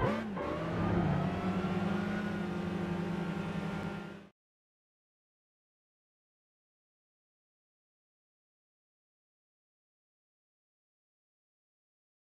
you